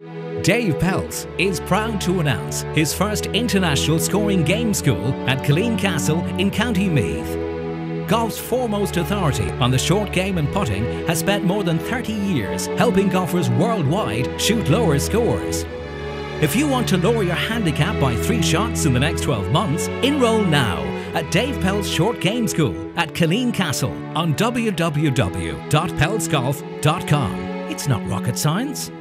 Dave Pelz is proud to announce his first international scoring game school at Killeen Castle in County Meath. Golf's foremost authority on the short game and putting has spent more than 30 years helping golfers worldwide shoot lower scores. If you want to lower your handicap by three shots in the next 12 months, enroll now at Dave Pelz Short Game School at Killeen Castle on www.pelzgolf.com. It's not rocket science.